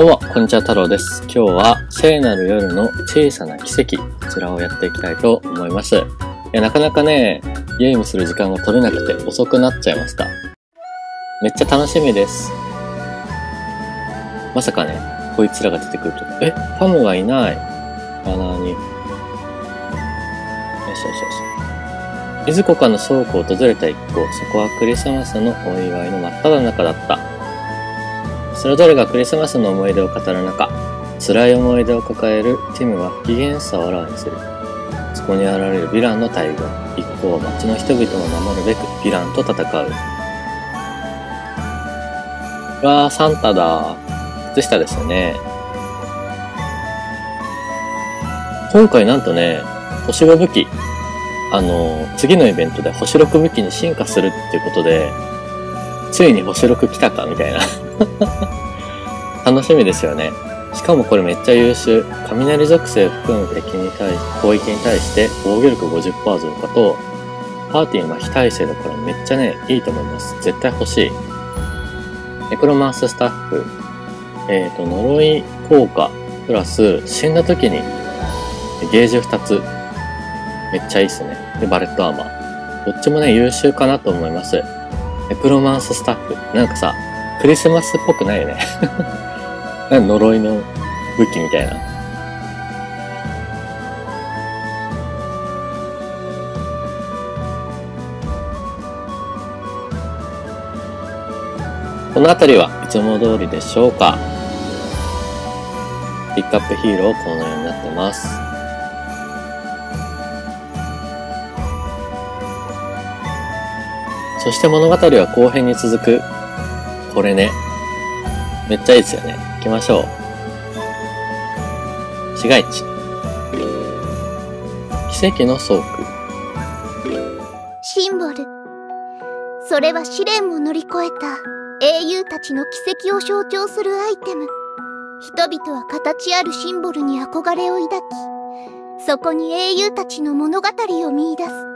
どうも、こんにちは、太郎です。今日は、聖なる夜の小さな奇跡、こちらをやっていきたいと思います。いや、なかなかね、ゲームする時間が取れなくて遅くなっちゃいました。めっちゃ楽しみです。まさかね、こいつらが出てくると、え、ファムがいない。バナーに。よしよしよし。いずこかの倉庫を訪れた一行、そこはクリスマスのお祝いの真っ只中だった。それぞれがクリスマスの思い出を語る中、辛い思い出を抱えるティムは不機嫌さをあらわにする。そこに現れるヴィランの大群、一行は街の人々を守るべくヴィランと戦う。うわー、サンタだ。靴下ですよね。今回なんとね、星5武器、あの、次のイベントで星6武器に進化するっていうことで、ついに星6来たかみたいな。楽しみですよね。しかもこれめっちゃ優秀。雷属性含む敵に対し、攻撃に対して防御力50%増加と、パーティーの非耐性だからめっちゃね、いいと思います。絶対欲しい。ネクロマンススタッフ。えっ、と、呪い効果、プラス死んだ時にゲージ2つ。めっちゃいいっすね。で、バレットアーマー。どっちもね、優秀かなと思います。ネクロマンススタッフ。なんかさ、クリスマスっぽくないよね。呪いの武器みたいな。この辺りはいつも通りでしょうか？ピックアップヒーローこのようになってます。そして物語は後編に続く。これね。めっちゃいいですよね。行きましょう。市街地。奇跡の倉庫。シンボルそれは試練を乗り越えた英雄たちの奇跡を象徴するアイテム人々は形あるシンボルに憧れを抱きそこに英雄たちの物語を見出す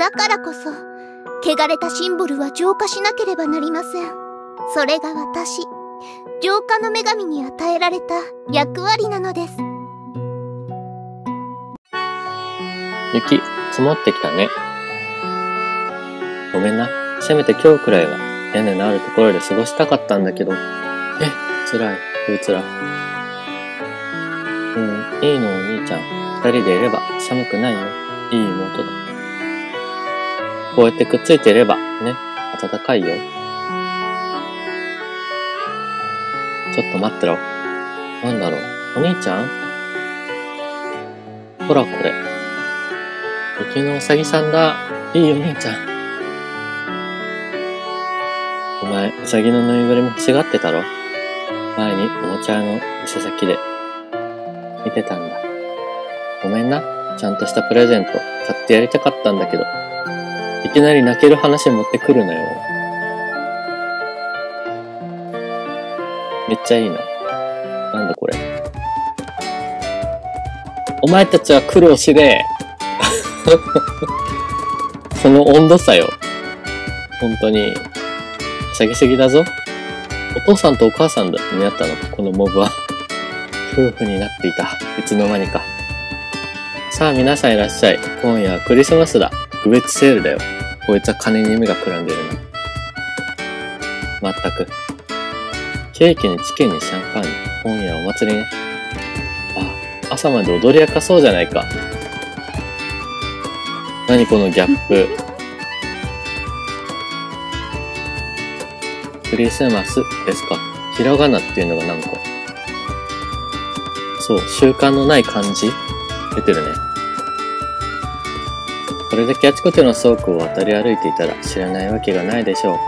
だからこそ汚れたシンボルは浄化しなければなりませんそれが私浄化の女神に与えられた役割なのです雪、積もってきたね。ごめんな。せめて今日くらいは屋根のあるところで過ごしたかったんだけど。え、辛い。こいつら。うん、いいのお兄ちゃん。二人でいれば寒くないよ。いい妹だ。こうやってくっついてれば、ね、暖かいよ。ちょっと待ってろ。なんだろう。お兄ちゃん？ほらこれ。雪のうさぎさんだ。いいお兄ちゃん。お前、うさぎのぬいぐるみ欲しがってたろ？前におもちゃ屋の店先で見てたんだ。ごめんな。ちゃんとしたプレゼント買ってやりたかったんだけど。いきなり泣ける話持ってくるなよ。めっちゃいいな。なんだこれ。お前たちは苦労しねえ。その温度差よ。本当に。はしゃぎすぎだぞ。お父さんとお母さんだになったのか、このモブは。夫婦になっていた。いつの間にか。さあ皆さんいらっしゃい。今夜はクリスマスだ。特別セールだよ。こいつは金に目がくらんでるな。まったく。ケーキにチキンにシャンパンに。今夜お祭りね。あ、朝まで踊り明かそうじゃないか。何このギャップ。クリスマスですか。ひらがなっていうのが何個そう、習慣のない漢字出てるね。これだけあちこちの倉庫を渡り歩いていたら知らないわけがないでしょう。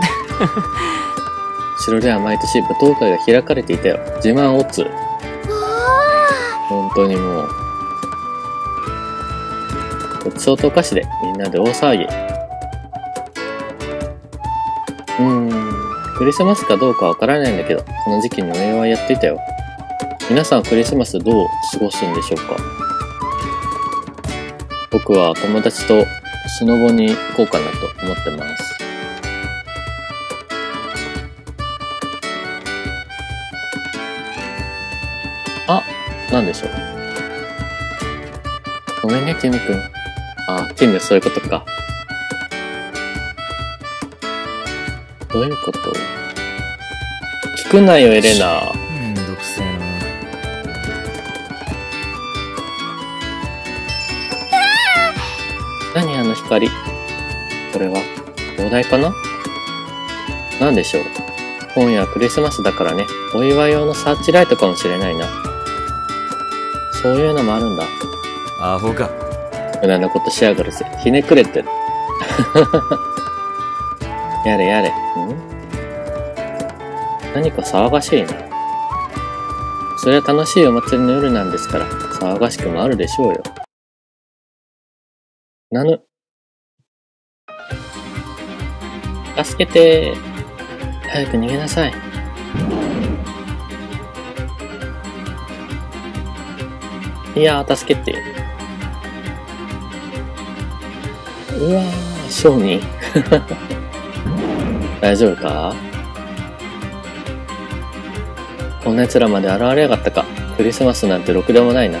城では毎年舞踏会が開かれていたよ。自慢オツ。本当にもう。ごちそうとお菓子でみんなで大騒ぎ。うーん。クリスマスかどうかわからないんだけど、この時期にお祝いやっていたよ。皆さんクリスマスどう過ごすんでしょうか？僕は友達とスノボに行こうかなと思ってます。あ、なんでしょう。ごめんね、キムくん。あ、キム、そういうことか。どういうこと？聞くなよ、エレナ。光。これは、灯台かな？なんでしょう？今夜はクリスマスだからね、お祝い用のサーチライトかもしれないな。そういうのもあるんだ。アホか無駄なことしやがるぜ。ひねくれてる。やれやれ。ん？何か騒がしいな。それは楽しいお祭りの夜なんですから、騒がしくもあるでしょうよ。なぬ。助けて早く逃げなさい。いやー、助けて。うわー、商人。大丈夫か？こんな奴らまで現れやがったか。クリスマスなんてろくでもないな。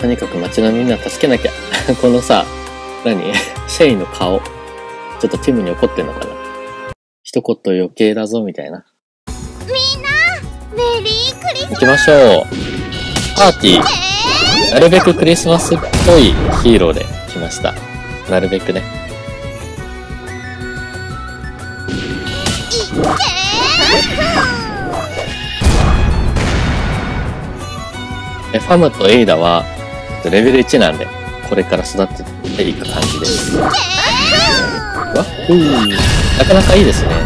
とにかく街のみんな助けなきゃ。このさ、何？シェイの顔。ちょっとティムに怒ってんのかな？一言余計だぞ、みたいな。みんなメリークリスマ行きましょう。パーティー。なるべくクリスマスっぽいヒーローで来ました。なるべくね。えファムとエイダは、レベル1なんで、これから育てていく感じです。わっふーなかなかいいですね。さ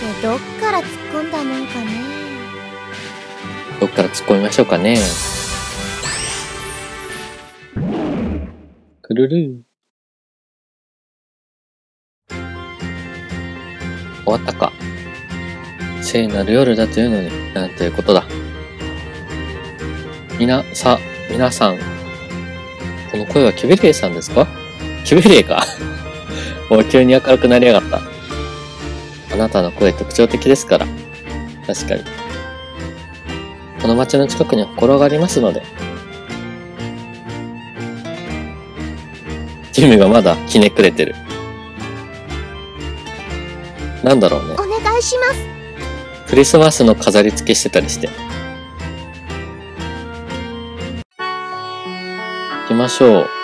ーてどっから突っ込んだもんかねどっから突っ込みましょうかね。くるるー。終わったか。聖なる夜だというのに、なんていうことだ。みな、さ、皆さん。この声はキュベレイさんですか？キュベレイか。もう急に明るくなりやがった。あなたの声特徴的ですから。確かに。この町の近くには心がありますので。ティムがまだひねくれてる。なんだろうね。お願いしますクリスマスの飾り付けしてたりして。行きましょう。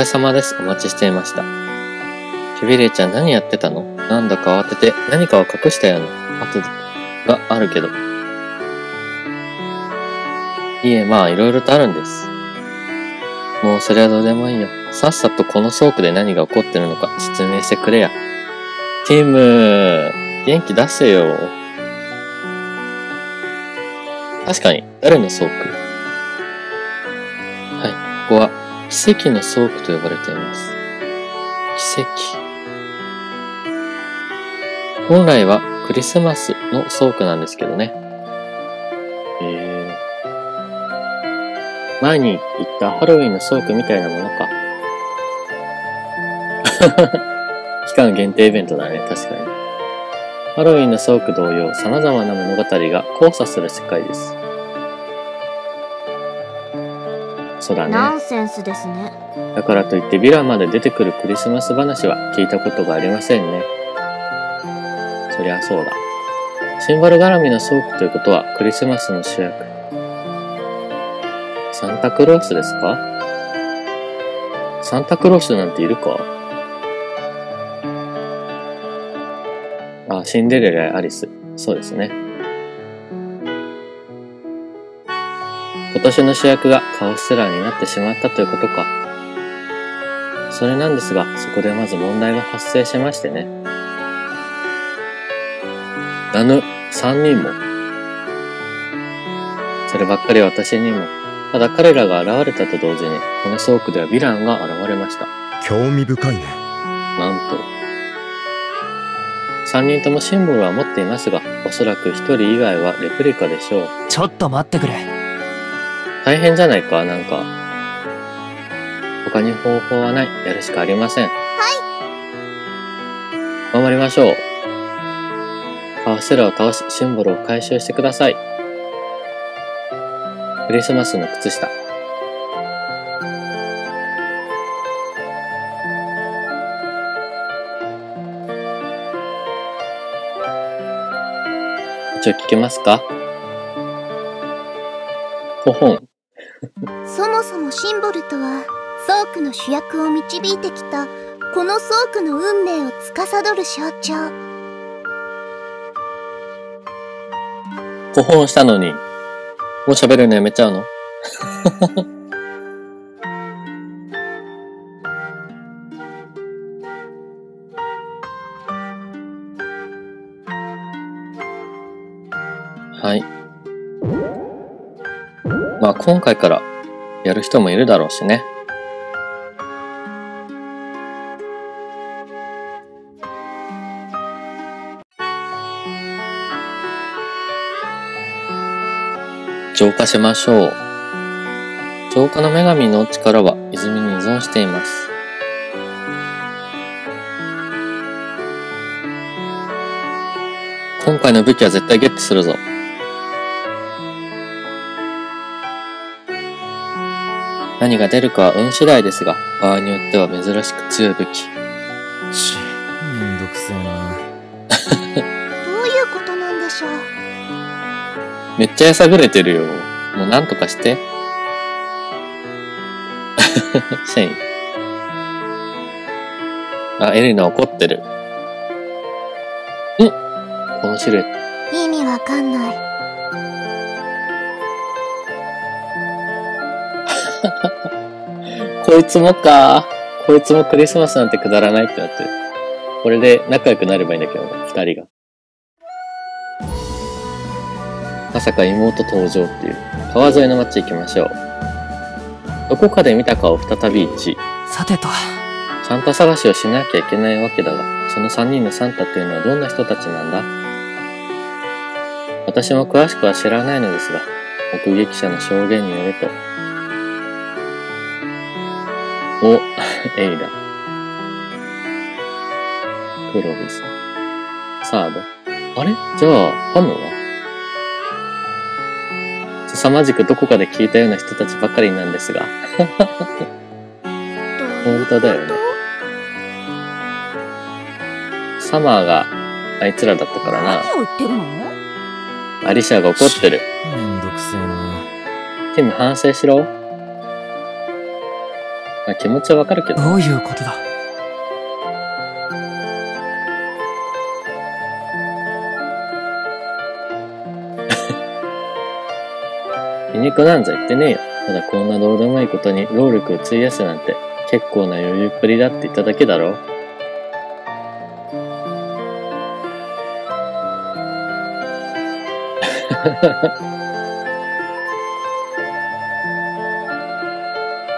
お疲れ様です。お待ちしていました。キュビレイちゃん何やってたの？なんだか慌てて何かを隠したような跡があるけど。いえ、まあ、いろいろとあるんです。もうそれはどうでもいいよ。さっさとこの倉庫で何が起こってるのか説明してくれや。ティム、元気出せよ。確かに、誰の倉庫はい、ここは奇跡の倉庫と呼ばれています。奇跡。本来はクリスマスの倉庫なんですけどね。へえ。前に言ったハロウィンの倉庫みたいなものか。期間限定イベントだね、確かに。ハロウィンの倉庫同様、様々な物語が交差する世界です。そうだね。ナンセンスですねだからといってヴィランまで出てくるクリスマス話は聞いたことがありませんね。そりゃそうだ。シンバル絡みの倉庫ということはクリスマスの主役。サンタクロースですか？サンタクロースなんているか？あ、シンデレラやアリス。そうですね。今年の主役がカオステラーになってしまったということか。それなんですが、そこでまず問題が発生しましてね。ナヌ、三人も。そればっかり私にも。ただ彼らが現れたと同時に、この倉庫ではヴィランが現れました。興味深いねなんと。三人ともシンボルは持っていますが、おそらく一人以外はレプリカでしょう。ちょっと待ってくれ大変じゃないか、なんか。他に方法はない。やるしかありません。はい。頑張りましょう。カーステラを倒し、シンボルを回収してください。クリスマスの靴下。一応聞けますか？ほほん。そもそもシンボルとはソークの主役を導いてきたこのソークの運命を司る象徴。古本したのに、もう喋るのやめちゃうの？今回からやる人もいるだろうしね。浄化しましょう。浄化の女神の力は泉に依存しています。今回の武器は絶対ゲットするぞ。何が出るかは運次第ですが、場合によっては珍しく強い武器。ち、めんどくせえな。どういうことなんでしょう？めっちゃやさぐれてるよ。もうなんとかして。シェイン。あ、エリナ怒ってる。んこのシルエット。意味わかんない こいつもか。こいつもクリスマスなんてくだらないってなってる。これで仲良くなればいいんだけどね、二人が。まさか妹登場っていう。川沿いの街行きましょう。どこかで見た顔再び一。さてと、サンタ探しをしなきゃいけないわけだが、その三人のサンタっていうのはどんな人たちなんだ？私も詳しくは知らないのですが、目撃者の証言によると、エイだ。クロビス。サード。あれ？じゃあ、パムは？凄まじくどこかで聞いたような人たちばかりなんですが。本当だよねサマーがあいつらだったからな。何を言ってるの？アリシャが怒ってる。めんどくせえな。ティム反省しろ。まあ、気持ちはわかるけど。どういうことだ？皮肉なんざ言ってねえよ。ただこんなどうでもいいことに労力を費やすなんて結構な余裕っぷりだって言っただけだろ。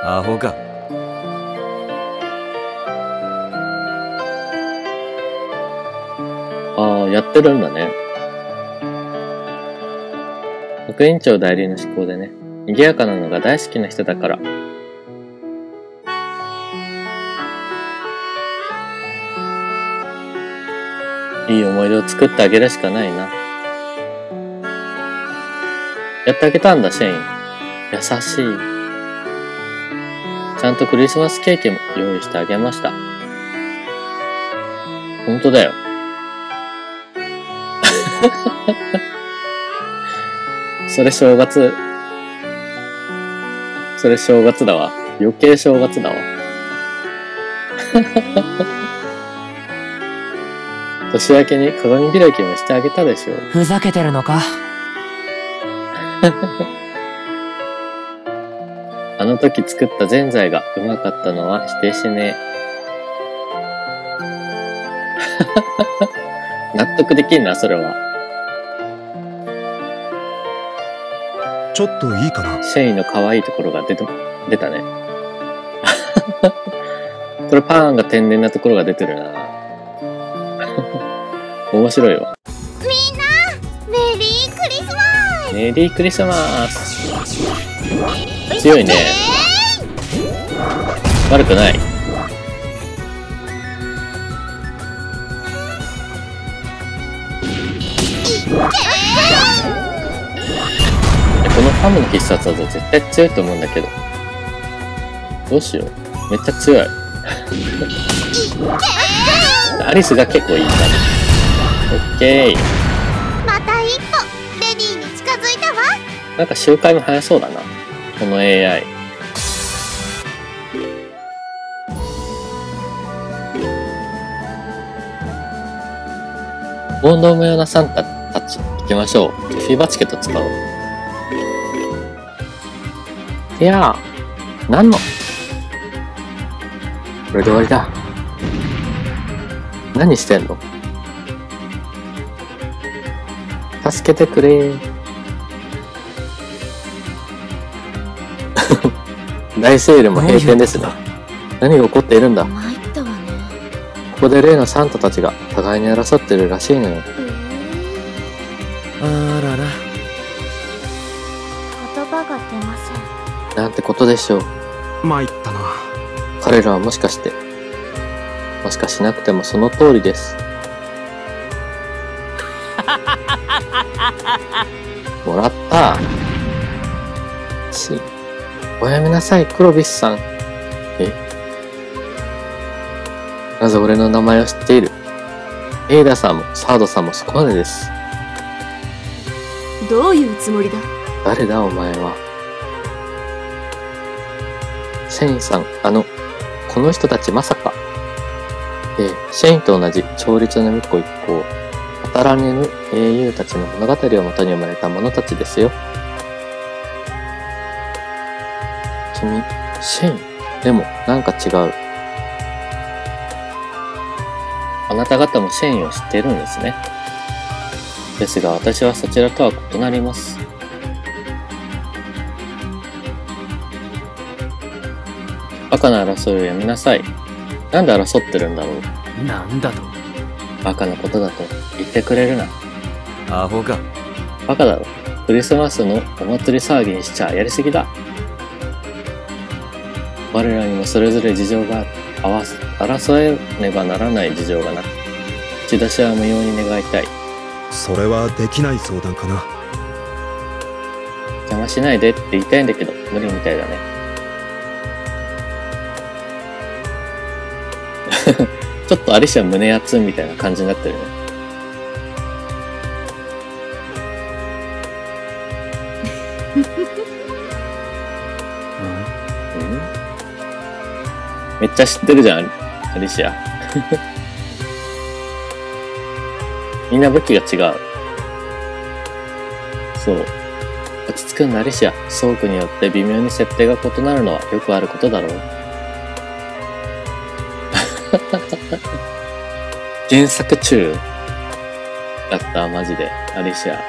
アホか。ああ、やってるんだね。副委員長代理の思考でね、賑やかなのが大好きな人だから。いい思い出を作ってあげるしかないな。やってあげたんだ、シェイン。優しい。ちゃんとクリスマスケーキも用意してあげました。本当だよ。それ正月。それ正月だわ。余計正月だわ。年明けに鏡開きもしてあげたでしょう。ふざけてるのか？あの時作ったぜんざいがうまかったのは否定しねえ。納得できんな、それは。ちょっといいかなシェイの可愛いところが出て、出たね。これパーンが天然なところが出てるな 面白いわ。みんなメリークリスマスメリークリスマス強いね悪くない。このハムの必殺技絶対強いと思うんだけど。どうしよう。めっちゃ強い。アリスが結構いい感じ。オッケー。また一歩レディーに近づいたわなんか周回も早そうだな。この AI。ボンドーム用なサンタたち行きましょう。フィーバーチケット使おう。いやー、なんの？これで終わりだ。何してんの？助けてくれ 大セールも閉店ですね。何が起こっているんだ？ここで例のサンタたちが互いに争ってるらしいのよ。せんなんてことでしょう。参ったな。彼らはもしかして、もしかしなくてもその通りです。もらった。し、おやめなさい、クロビスさん。え？なぜ俺の名前を知っているエイダさんもサードさんもそこまでです。どういうつもりだ？誰だお前は。シェインさん、あの、この人たちまさか。ええ、シェインと同じ調律の巫女一行、語らねぬ英雄たちの物語をもとに生まれた者たちですよ。君、シェイン？でも、なんか違う。あなた方もシェインを知っているんですね。ですが私はそちらとは異なります。バカな争いをやめなさい。なんで争ってるんだろう。なんだとバカなことだと言ってくれるな。アホか。バカだろ。クリスマスのお祭り騒ぎにしちゃやりすぎだ。我らにもそれぞれ事情がある。合わせ、争えねばならない事情がなく、口出しは無用に願いたい。それはできない相談かな。邪魔しないでって言いたいんだけど、無理みたいだね。ちょっとアリシア胸熱みたいな感じになってるね。うん？めっちゃ知ってるじゃん、アリシア。みんな武器が違う。そう。落ち着くんだアリシア。装具によって微妙に設定が異なるのはよくあることだろう。原作中だった、マジで。アリシア。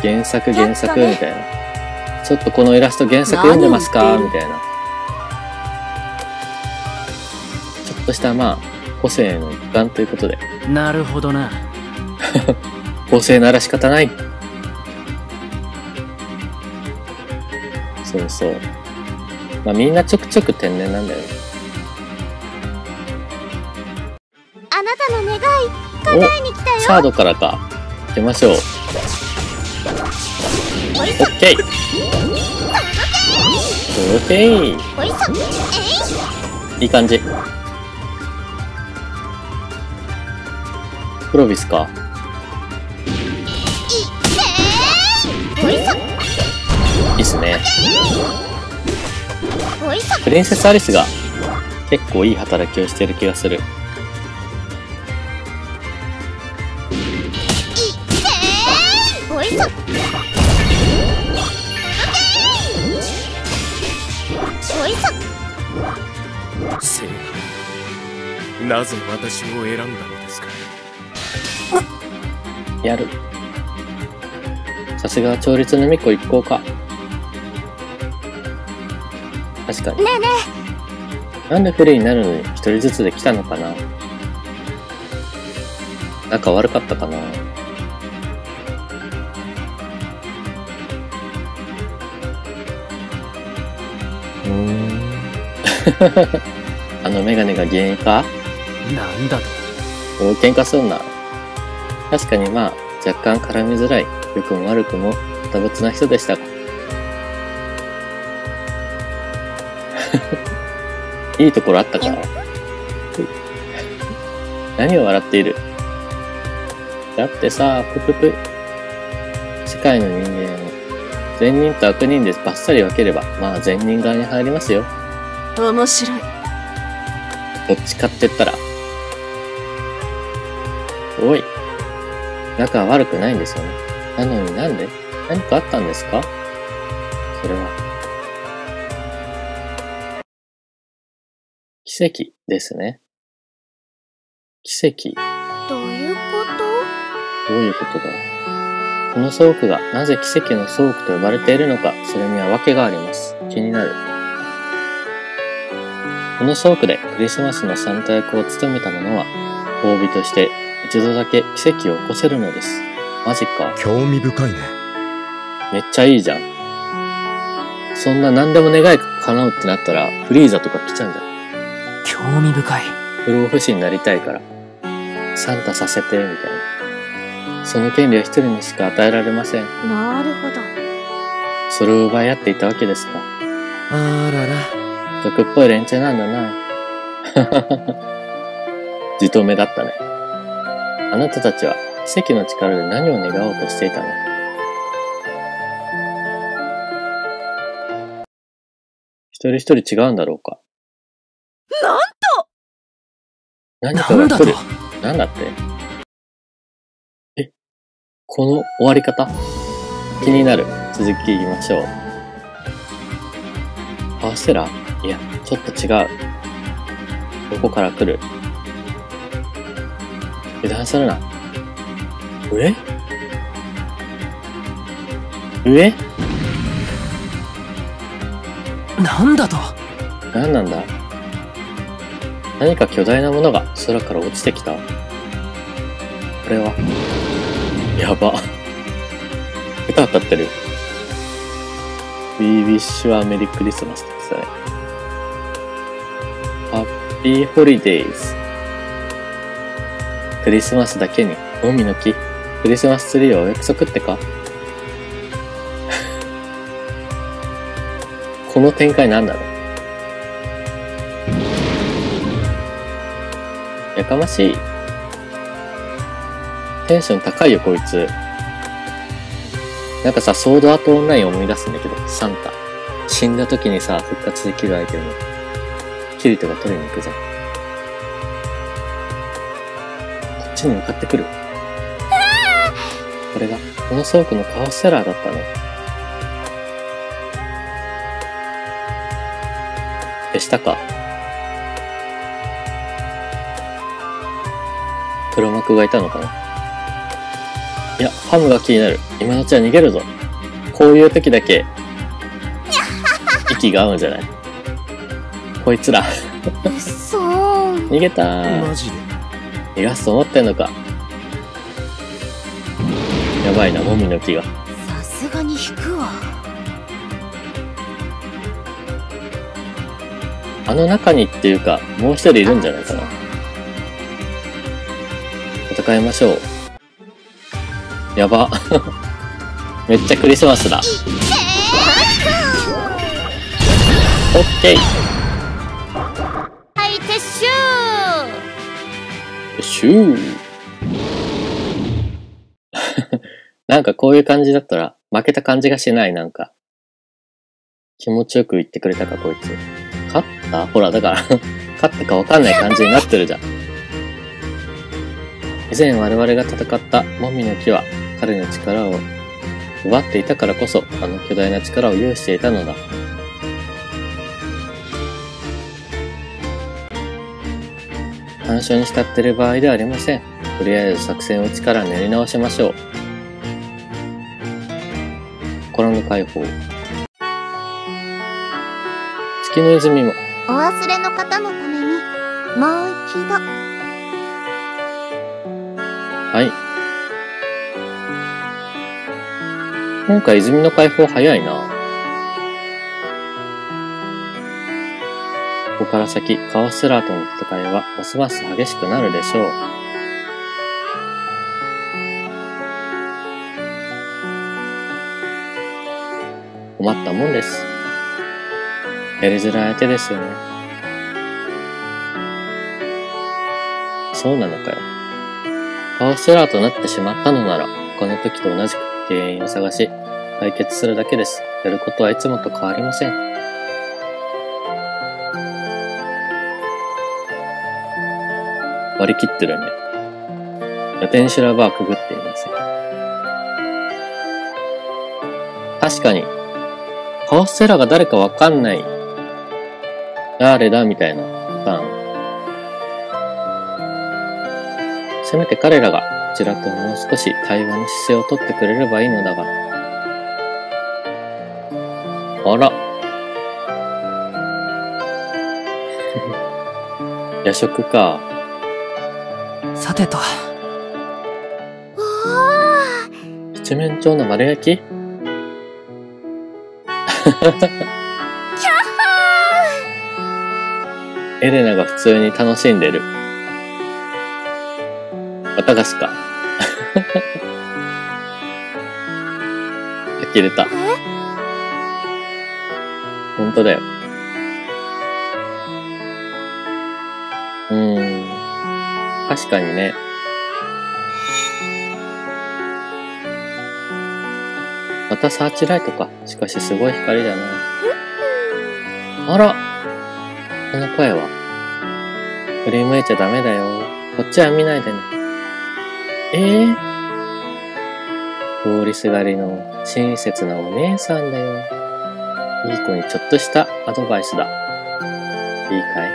原作原作みたいな。ちょっとこのイラスト原作読んでますか？みたいな。ちょっとしたまあ、個性の一環ということで。なるほどな。公正なら仕方ない。そうそう。まあみんなちょくちょく天然なんだよね。叶えに来たよおサードからか。行きましょう。オッケーオッケーおいい感じ。プロビスか。おいさいいっすね。プリンセスアリスが結構いい働きをしてる気がする。なぜ私を選んだのですか？やる。さすが調律の巫女一行か。確かに。ねえねなんで不利になるのに一人ずつで来たのかな？仲悪かったかな？うーん。あのメガネが原因か？なんだと大喧嘩すんな。確かにまあ、若干絡みづらい。良くも悪くも、堅物な人でしたが。いいところあったか？何を笑っている？だってさ、ぷぷぷ。世界の人間を善人と悪人でバッサリ分ければ、まあ善人側に入りますよ。面白いどっちかって言ったら。仲は悪くないんですよね。なのになんで？何かあったんですか？それは。奇跡ですね。奇跡。どういうこと？どういうことだ？この倉庫がなぜ奇跡の倉庫と呼ばれているのか、それには訳があります。気になる。この倉庫でクリスマスのサンタ役を務めた者は、褒美として一度だけ奇跡を起こせるのです。マジか。興味深いねめっちゃいいじゃん。そんな何でも願いが叶うってなったら、フリーザとか来ちゃうんじゃん。興味深い不老不死になりたいから、サンタさせて、みたいな。その権利は一人にしか与えられません。なるほど。それを奪い合っていたわけですか。あらら毒っぽい連中なんだな。じとめだったね。あなたたちは奇跡の力で何を願おうとしていたの？一人一人違うんだろうか？なん何かなんだと？が来る。なんだって？えこの終わり方？気になる。続き言いましょう。パーセラいや、ちょっと違う。どこから来る油断するな。上？上？なんだと？何なんだ？何か巨大なものが空から落ちてきた？これは、やば。歌歌ってる。We wish you a Merry Christmas って言ってたね。Happy Holidays。クリスマスだけに、海の木、クリスマスツリーをお約束ってか？この展開なんだろう？やかましい。テンション高いよ、こいつ。なんかさ、ソードアートオンライン思い出すんだけど、サンタ。死んだ時にさ、復活できるアイテム。キリトが取りに行くじゃん。ちに向かってくる。これが、この倉庫のカオスセラーだったの。消したか。黒幕がいたのかないや、ファムが気になる。今のうちは逃げるぞ。こういう時だけ、息が合うんじゃないこいつら、うっそーん。逃げたー。マジで？逃がすと思ってんのか。やばいな、もみの木が。さすがに引くわ。あの中にっていうか、もう一人いるんじゃないかな。戦いましょう。やば。めっちゃクリスマスだ。オッケー。シュー。なんかこういう感じだったら負けた感じがしない、なんか。気持ちよく言ってくれたか、こいつ。勝った？ほら、だから、勝ったかわかんない感じになってるじゃん。以前我々が戦ったモミの木は彼の力を奪っていたからこそ、あの巨大な力を有していたのだ。干渉に浸っている場合ではありません。とりあえず作戦を一から練り直しましょう。心の解放。月の泉も。お忘れの方のために、もう一度。はい。今回泉の解放早いな。から先、カオスセラーとの戦いはますます激しくなるでしょう。困ったもんです。やりづらい相手ですよね。そうなのかよ。カオスラーとなってしまったのなら、他の時と同じく原因を探し、解決するだけです。やることはいつもと変わりません。割り切ってるね。予定修羅場はくぐっていません。確かに、カオステラが誰かわかんない。誰だみたいなパターン。せめて彼らがこちらともう少し対話の姿勢をとってくれればいいのだが。あら。夜食か。さてと、おー七面鳥の丸焼き？エレナが普通に楽しんでる。綿菓子か。呆れた。え？本当だよ。確かにね。またサーチライトか。しかしすごい光だな。あらこの声は。振り向いちゃダメだよ。こっちは見ないでね。ええ通りすがりの親切なお姉さんだよ。いい子にちょっとしたアドバイスだ。いいかい？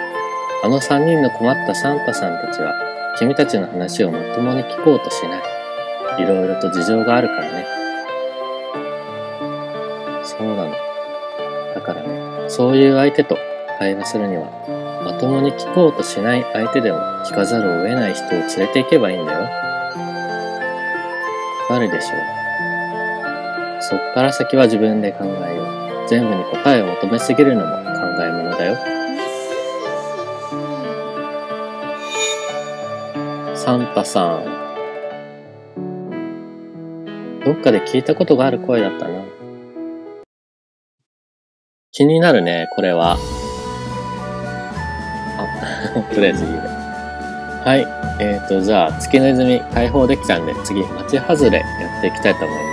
あの三人の困ったサンタさんたちは、君たちの話をまともに聞こうとしない。いろいろと事情があるからね。そうなの。だからね、そういう相手と会話するには、まともに聞こうとしない相手でも聞かざるを得ない人を連れて行けばいいんだよ。誰でしょうそっから先は自分で考えよう。全部に答えを求めすぎるのも考え物だよ。サンタさん。どっかで聞いたことがある声だったな。気になるね、これは。あ、とりあえず言う。はい。えーと、じゃあ、月の泉解放できたんで、次、街外れやっていきたいと思います。